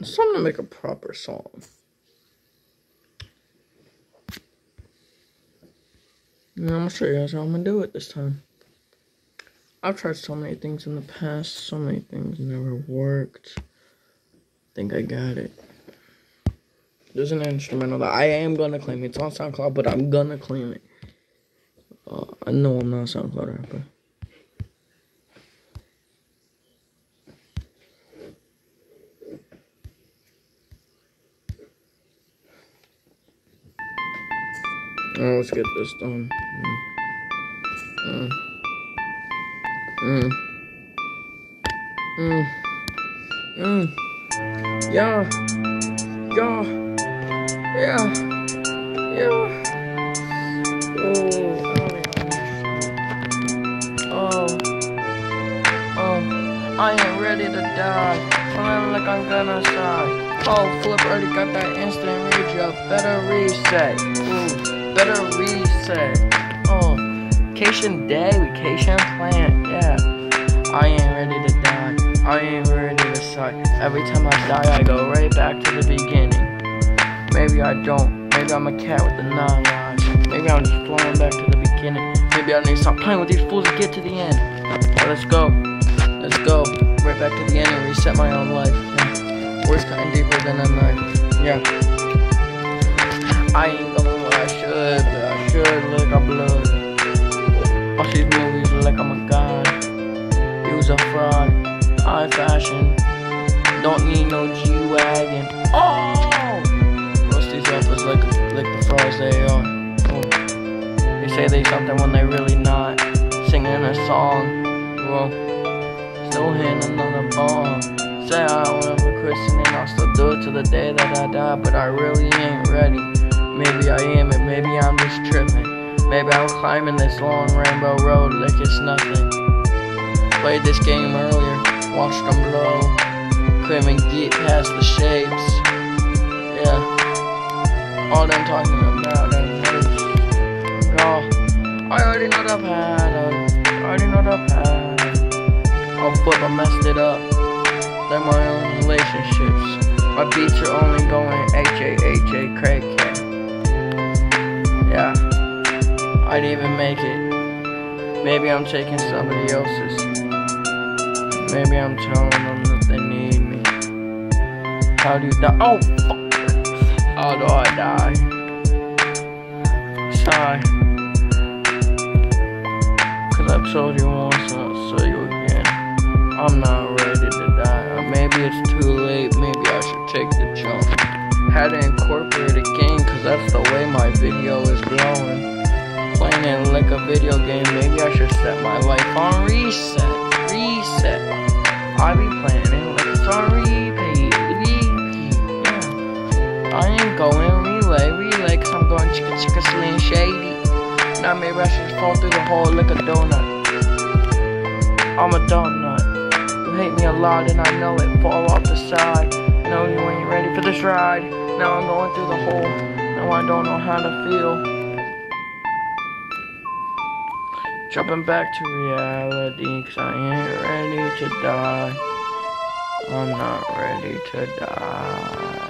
It's time to make a proper song. And I'm gonna show you guys how I'm gonna do it this time. I've tried so many things in the past, so many things never worked. I think I got it. There's an instrumental that I am gonna claim. It's on SoundCloud, but I'm gonna claim it. Uh, I know I'm not a SoundCloud rapper. Oh, let's get this done. Mm. Mm. Mm. Mm. Yeah. Yeah. Yeah. Yeah. Oh. Oh. Oh. I am ready to die. Feeling like I'm gonna die. Oh, Flip already got that instant up. Better reset. Ooh better reset. Oh, vacation day, vacation plan, yeah. I ain't ready to die. I ain't ready to sigh. Every time I die, I go right back to the beginning. Maybe I don't. Maybe I'm a cat with the nine lives. Maybe I'm just flying back to the beginning. Maybe I need to stop playing with these fools to get to the end. let's go. Let's go. Right back to the end and reset my own life. Yeah. Words cutting deeper than a knife. Yeah. I ain't gonna should our blood. Watch these movies like I'm a god. He was a fraud, high fashion. Don't need no G-Wagon. Oh! Roast these rappers like, like the frauds they are. Oh. They say they something when they really not. Singing a song. Well, still hitting another ball. Say I want to christening, I'll still do it till the day that I die, but I really ain't ready. Maybe I am, and maybe I'm just tripping. Maybe I'm climbing this long rainbow road like it's nothing. Played this game earlier, watched them blow. Couldn't get past the shapes. Yeah. All them talking about that Oh, I already know the pattern. I already know the pattern. Oh, I messed it up. They're my own relationships. My beats are only going H-A-H-A, Craig yeah, I'd even make it. Maybe I'm taking somebody else's. Maybe I'm telling them that they need me. How do you die? Oh, fuck. How do I die? Sigh. Cause I've told you once and I'll tell you again. I'm not ready to die. Or maybe it's too late. Maybe I should take the jump. Had to incorporate a game cause that's the way my video is growing. Playing it like a video game, maybe I should set my life on reset. Reset. I be playing it like it's on repeat. Repeat. Yeah. I ain't going relay, relay, cause I'm going chicka chicka slim shady. Now maybe I should fall through the hole like a donut. I'm a donut. You hate me a lot and I know it. Fall off the side. Know you ain't ready for this ride. Now I'm going through the hole. Now I don't know how to feel. Jumping back to reality, cause I ain't ready to die. I'm not ready to die.